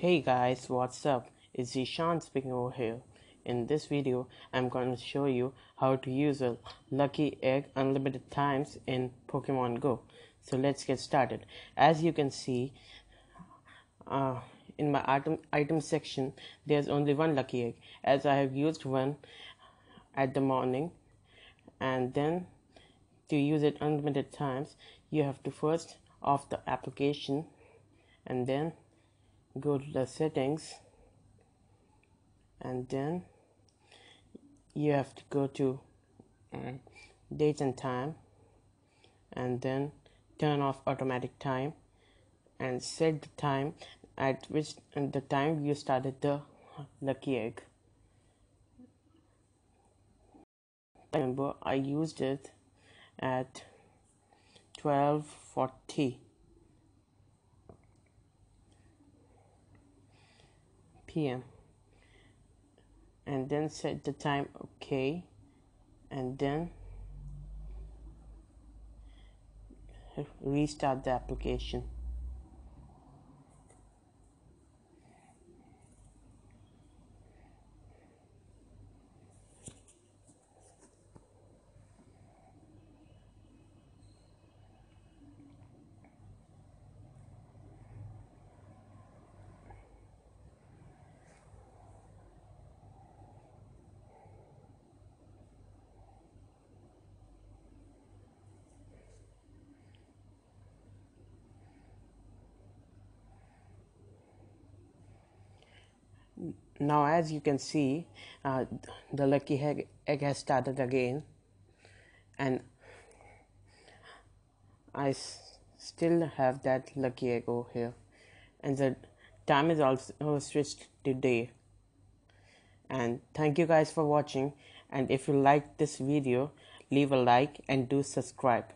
Hey guys, what's up? It's Ishan speaking over here. In this video, I'm going to show you how to use a lucky egg unlimited times in Pokemon Go. So let's get started. As you can see, uh, in my item item section, there's only one lucky egg, as I have used one at the morning, and then to use it unlimited times, you have to first off the application, and then go to the settings and then you have to go to um, date and time and then turn off automatic time and set the time at which and the time you started the lucky egg. I remember I used it at 1240 p.m. and then set the time okay and then restart the application now as you can see uh, the lucky egg, egg has started again. And I still have that lucky egg over here. And the time is also switched to day and thank you guys for watching. And if you like this video leave a like and do subscribe